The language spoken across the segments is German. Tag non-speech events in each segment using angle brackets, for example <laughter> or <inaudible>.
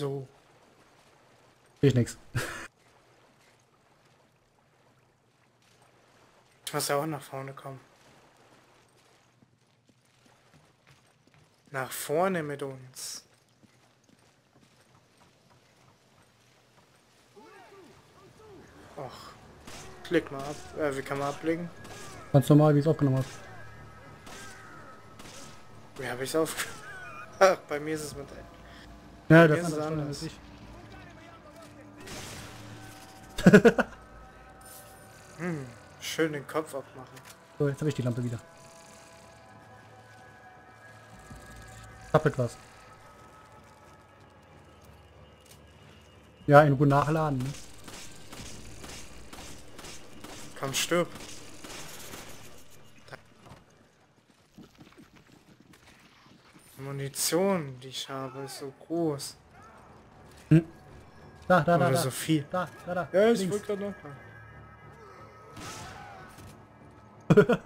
So. Ich nix. Ich muss ja auch nach vorne kommen. Nach vorne mit uns. Och. Klick mal ab. Äh, wie kann man ablegen? Ganz normal, wie ich es aufgenommen habe. Wie habe ich es auf? Ach, <laughs> bei mir ist es mit... Ja, das ist anders. <laughs> Hm, schön den Kopf abmachen. So, jetzt habe ich die Lampe wieder. Zappelt was. Ja, in Ruhe nachladen. Ne? Komm, stirb. Die Munition, die ich habe, ist so groß. Da, da, da, Oder da. so viel. Da, da, da. Ja, ich wollte gerade noch. <laughs>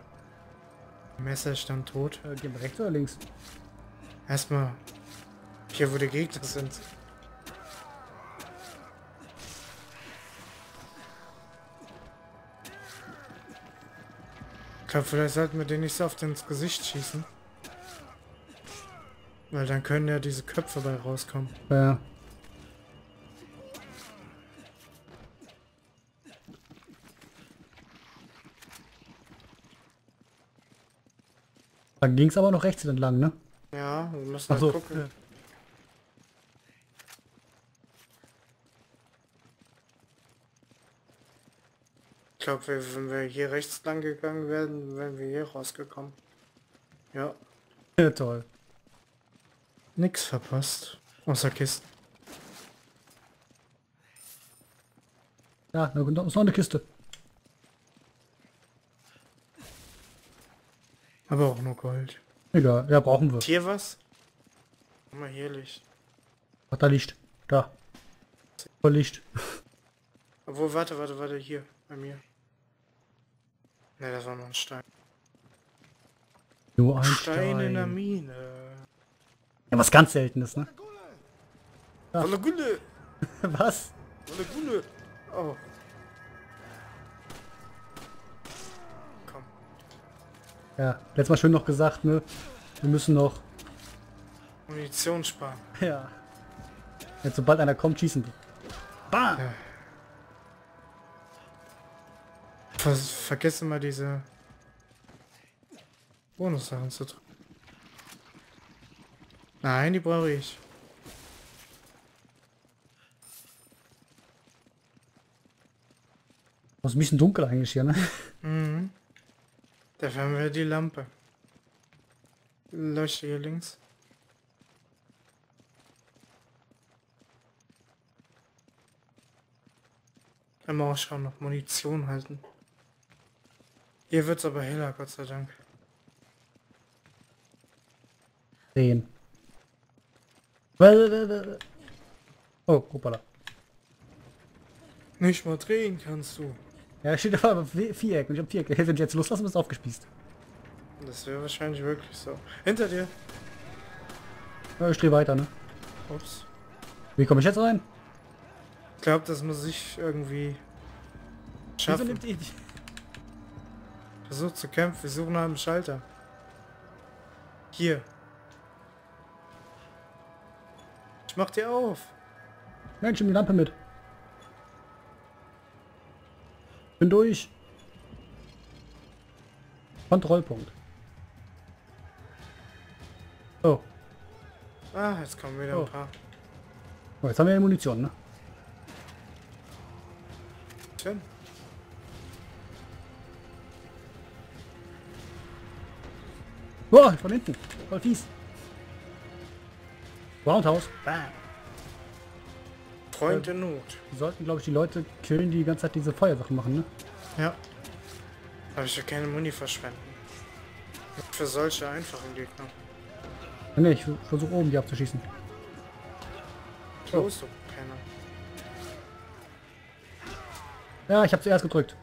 Messer ist dann tot. Äh, gehen wir rechts oder links? Erstmal hier, wo die Gegner sind. Ich glaube, vielleicht sollten wir den nicht so oft ins Gesicht schießen. Weil dann können ja diese Köpfe bei rauskommen. Ja. Dann ging es aber noch rechts entlang, ne? Ja, wir müssen Ach halt so. gucken. ja. Ich glaube, wenn wir hier rechts lang gegangen wären, wären wir hier rausgekommen. Ja, Ja, toll. Nix verpasst. Außer Kisten. Ja, da da ist noch eine Kiste. Aber auch nur Gold. Egal, ja, brauchen wir. Hier was? Guck mal hier Licht. Ach, da Licht. Da. Voll Licht. <laughs> Obwohl, warte, warte, warte, hier, bei mir. Ne, das war nur ein Stein. Nur ein Stein in der Stein. Mine. Ja, was ganz seltenes, ne? Ja. <laughs> Was? Oh. Ja, letztes Mal schön noch gesagt, ne? Wir müssen noch. Munition sparen. <laughs> Ja. Jetzt sobald einer kommt, schießen wir. Bam! Ja. Ver vergesse mal diese Bonussachen zu drücken. Nein, die brauche ich. Oh, ist ein bisschen dunkel eigentlich hier, ne? Mhm. Dafür haben wir die Lampe. Leuchte hier links. Immer auch schauen, noch Munition halten. Hier wird's aber heller, Gott sei Dank. Sehen. Oh, hoppala. Nicht mal drehen kannst du. Ja, steht auf Vi- Viereck und ich hab Viereck. Wenn ich jetzt loslassen, bist du aufgespießt. Das wäre wahrscheinlich wirklich so. Hinter dir. Ja, ich dreh weiter, ne? Ups. Wie komme ich jetzt rein? Ich glaube, das muss ich irgendwie schaffen. nimmt ihr die? Versuch zu kämpfen. Wir suchen nach einem Schalter. Hier. Ich mach dir auf. Mensch, nimm die Lampe mit. Bin durch. Kontrollpunkt. Oh. Ah, jetzt kommen wieder Oh. ein paar. oh, jetzt haben wir ja Munition, ne? Schön. Boah, von hinten. Voll fies. Roundhouse. Bam. Freund in Not. Wir sollten, glaube ich, die Leute killen, die die ganze Zeit diese Feuersachen machen, ne? Ja. Aber ich will keine Muni verschwenden. Für solche einfachen Gegner. Ne, ich versuche oben die abzuschießen. Los, du Penner. Ja, ich habe zuerst gedrückt.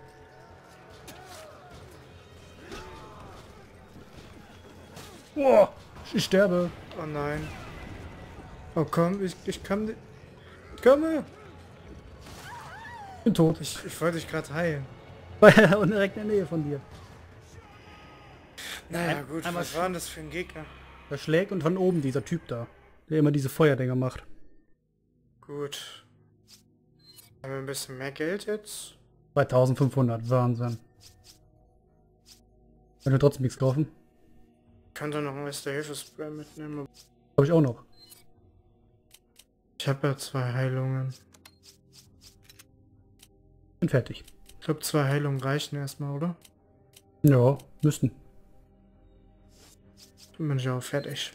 Boah, ich sterbe. Oh nein. Oh komm, ich, ich kann... di- Komme! Bin tot. Ich, ich wollte dich gerade heilen. <laughs> Und direkt in der Nähe von dir. Naja gut, einmal was war denn das für ein Gegner? Der schlägt und von oben dieser Typ da. Der immer diese Feuerdinger macht. Gut. Haben wir ein bisschen mehr Geld jetzt? 2500, Wahnsinn. Wenn wir trotzdem nichts kaufen. Ich könnte noch ein Erste-Hilfe-Spray mitnehmen. Habe ich auch noch. Ich habe ja zwei Heilungen. Bin fertig. Ich glaube, zwei Heilungen reichen erstmal, oder? Ja, müssten. Dann bin ich auch fertig.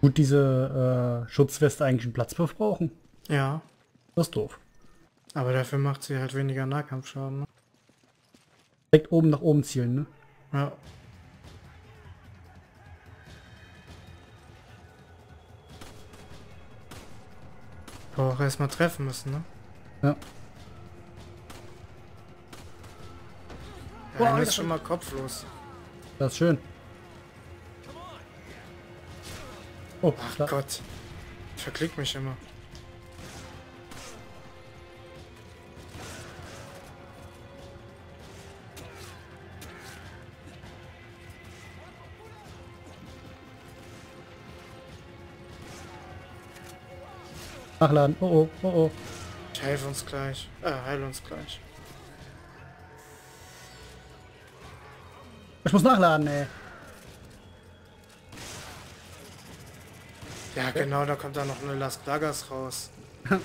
Gut, diese äh, Schutzweste eigentlich einen Platzwurf brauchen. Ja, Das ist doof. aber dafür macht sie halt weniger Nahkampfschaden. Ne? Direkt oben nach oben zielen, ne? Ja. Aber auch erstmal treffen müssen, ne? Ja. Ja, Boah, ist schon mal kopflos. Das ist schön. Oh, Ach Gott. Ich verklick mich immer. Nachladen. Oh oh, oh oh. Ich helfe uns gleich. Äh, heil uns gleich. Ich muss nachladen, ey. Ja, genau, da kommt da noch eine Las Plagas raus. <laughs>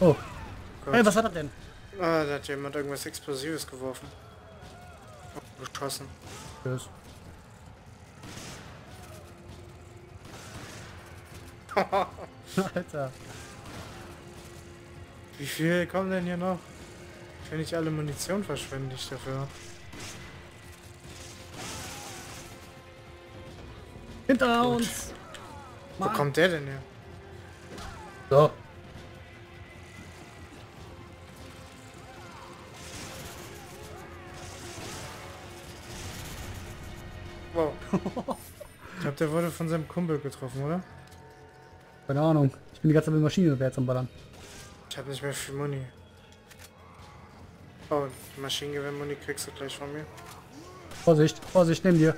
Oh. Gott. Ey, was hat er denn? Ah, da hat jemand irgendwas Explosives geworfen. Oh, geschossen. Tschüss. <laughs> Alter. Wie viel kommen denn hier noch? Ich will nicht alle Munition verschwenden, die ich dafür. Hinter Gut. uns. Wo Mann. kommt der denn her? So. Wow. ich glaube, der wurde von seinem Kumpel getroffen, oder? Keine Ahnung. Ich bin die ganze Zeit mit Maschinengewehr zum Ballern. Ich habe nicht mehr viel Muni. Oh, Maschinengewehr-Muni kriegst du gleich von mir. Vorsicht, Vorsicht, nimm dir.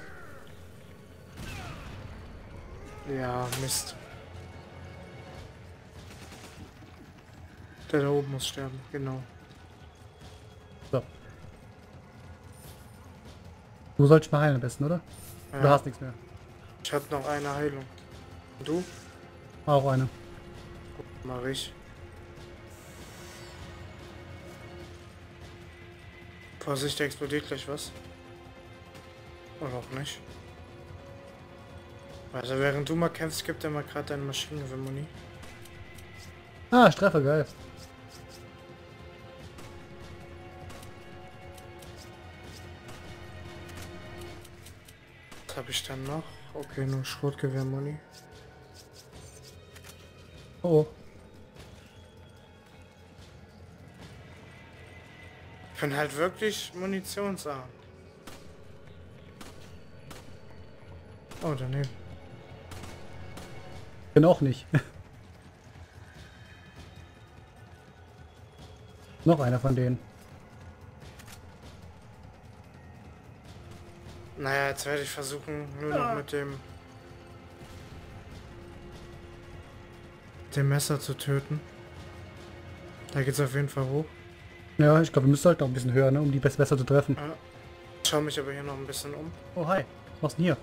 Ja, Mist. Der da oben muss sterben, genau. So. Du sollst mal heilen am besten, oder? Du Ja, hast nichts mehr. ich habe noch eine Heilung. Und du? Auch eine. Mach ich. Vorsicht, da explodiert gleich was. Oder auch nicht. Also während du mal kämpfst, gibt er mal gerade deine Maschinengewehr-Muni. Ah, ich treffe, geil. Was habe ich dann noch? Okay, nur Schrotgewehr-Muni. Oh. Ich bin halt wirklich munitionsarm. Oh, daneben. Bin auch nicht. <laughs> Noch einer von denen. Naja, jetzt werde ich versuchen, nur noch mit dem dem Messer zu töten. Da geht's auf jeden Fall hoch. Ja, ich glaube, wir müssen halt noch ein bisschen höher, ne, um die best besser zu treffen. Ja. Schau mich aber hier noch ein bisschen um. Oh, hi. Was machst du denn hier?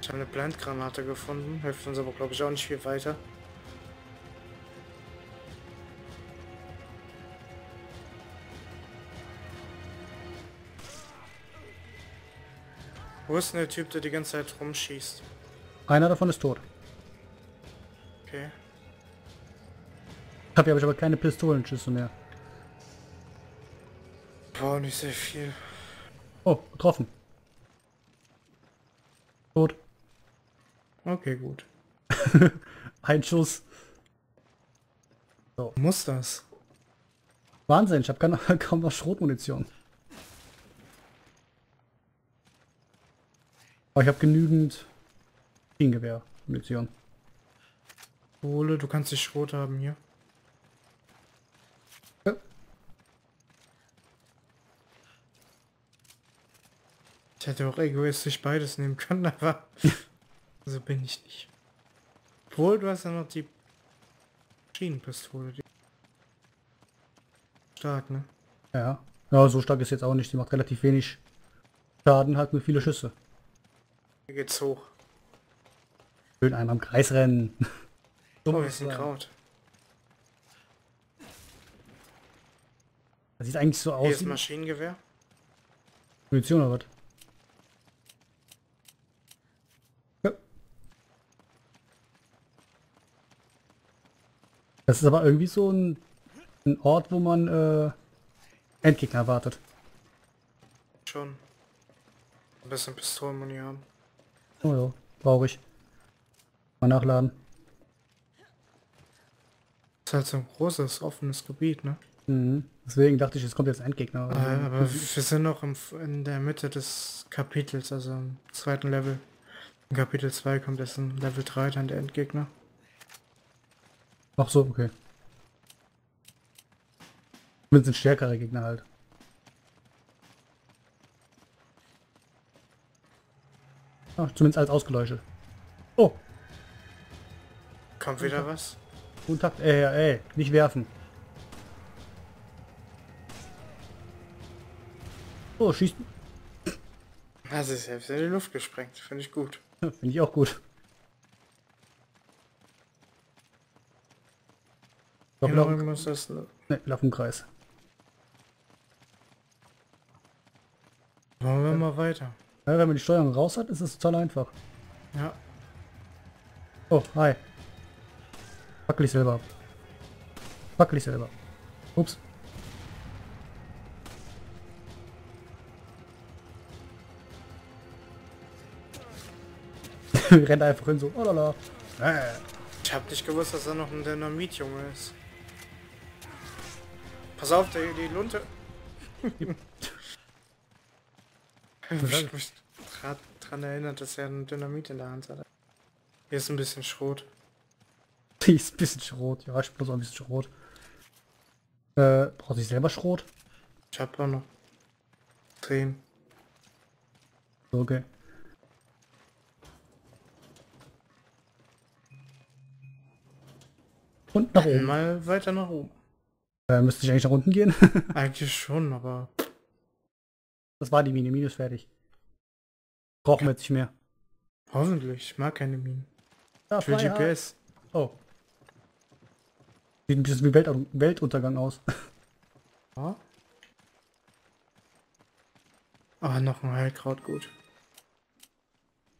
Ich habe eine Blendgranate gefunden, hilft uns aber glaube ich auch nicht viel weiter. Wo ist denn der Typ, der die ganze Zeit rumschießt? Einer davon ist tot. Okay. Ich habe aber, aber keine Pistolenschüsse mehr. Boah, nicht sehr viel. Oh, getroffen. Tot. Okay, gut. <laughs> Ein Schuss. Muss das? Wahnsinn, ich habe kaum, <laughs> kaum noch Schrotmunition. Aber ich habe genügend Schienengewehr, Munition. Kohle, du kannst die Schrot haben hier. Ja. Ich hätte auch egoistisch beides nehmen können, <laughs> aber so bin ich nicht. Obwohl, du hast ja noch die Schienenpistole. Die stark, ne? Ja. Ja, so stark ist jetzt auch nicht. Die macht relativ wenig Schaden, hat nur viele Schüsse. Hier geht's hoch. Schön einmal im Kreis rennen. <laughs> so Oh, hier ist ein sein. Kraut. Das sieht eigentlich so Hier aus ist wie Maschinengewehr. Munition oder was? Ja. Das ist aber irgendwie so ein, ein Ort, wo man äh, Endgegner erwartet. Schon. Ein bisschen Pistolenmuni haben. Oh ja, brauche ich. Mal nachladen. Ist halt so ein großes, offenes Gebiet, ne? Mhm. Deswegen dachte ich, es kommt jetzt ein Endgegner. Äh, aber wir sind noch im, in der Mitte des Kapitels, also im zweiten Level. In Kapitel 2 kommt jetzt in Level 3 dann der Endgegner. Ach so, okay. Zumindest sind stärkere Gegner halt. Ach, zumindest als ausgeleuchtet. Oh, Kommt wieder was? Guten Tag. Ey, ey, nicht werfen. Oh, schießt. Also ist selbst in die Luft gesprengt, finde ich gut. <laughs> Finde ich auch gut. Doch, lauf, irgendwas ist ne, ne, lauf im Kreis. Wollen wir mal weiter. Ja, wenn man die Steuerung raus hat, ist es total einfach. Ja. Oh, hi. Fackel ich selber ab. Fackel ich selber. Ups. <laughs> Rennt einfach hin so. Oh lala. Äh. Ich hab nicht gewusst, dass da noch ein Dynamit-Junge ist. Pass auf, die, die Lunte. <laughs> ich hab mich dran erinnert, dass er ein Dynamit in der Hand hat. Hier ist ein bisschen Schrot. Die ist ein bisschen Schrot. Ja, ich bloß auch ein bisschen Schrot. Äh, braucht sich selber Schrot? Ich hab auch noch 10. So, Okay. Und nach oben. Mal weiter nach oben. Äh, müsste ich eigentlich nach unten gehen? <laughs> Eigentlich schon, aber das war die Mine. Mine ist fertig. Brauchen wir jetzt nicht mehr. hoffentlich. Ich mag keine Minen. Ja, Ich will Freiheit. GPS. Oh. Sieht ein bisschen wie Welt Weltuntergang aus. Ja. <laughs> Ah, noch ein Heilkraut, gut.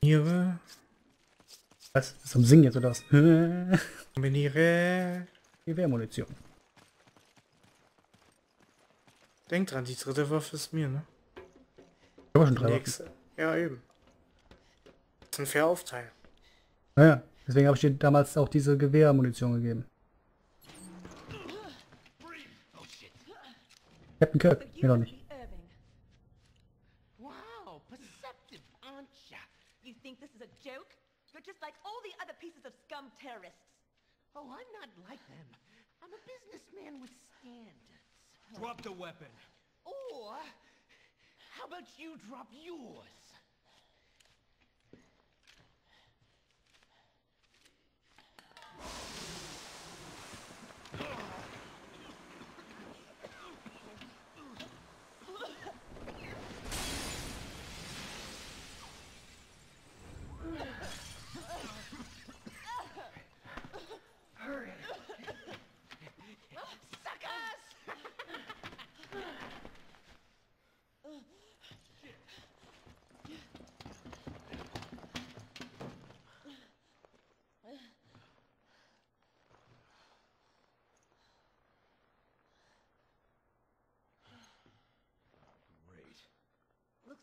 Niere. Was? Ist am Singen jetzt oder was? <laughs> Kombiniere. Gewehrmunition. Denk dran, die dritte Waffe ist mir, ne? Ich habe schon drei nächste. Ja, eben. Das ist ein fair Aufteil. Naja, deswegen habe ich dir damals auch diese Gewehrmunition gegeben. Captain Kirk, But mir you doch must nicht. be Irving. Wow, perceptive, aren't ya? You think this is a joke? You're just like all the other pieces of scum terrorists. Oh, I'm not like them. I'm a businessman with standards. Drop the weapon. Or, how about you drop yours?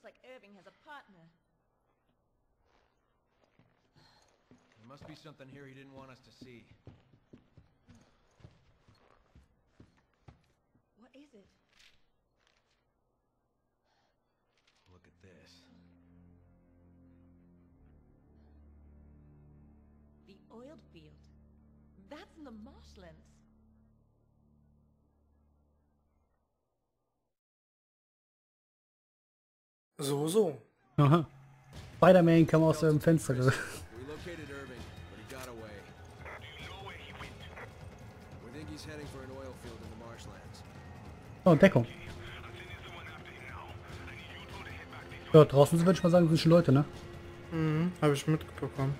Looks like Irving has a partner. There must be something here he didn't want us to see. What is it? Look at this. The oil field. That's in the marshlands. So, so. Aha. Spider-Man kam aus dem Fenster. Oh, Deckung. Ja, draußen sind, würde ich mal sagen, sind schon Leute, ne? Mhm, habe ich mitbekommen.